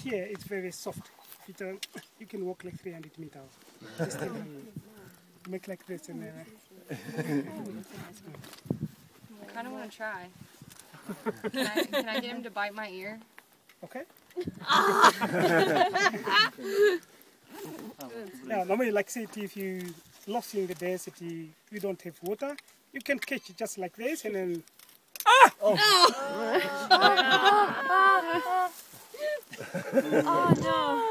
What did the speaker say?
here it's very soft. If you, don't, you can walk like 300 meters. Just make like this and then. Uh, I kind of want to try. Can I, can I get him to bite my ear? okay. yeah, normally, like say, if you lost in the desert, you, you don't have water, you can catch it just like this and then. Oh no.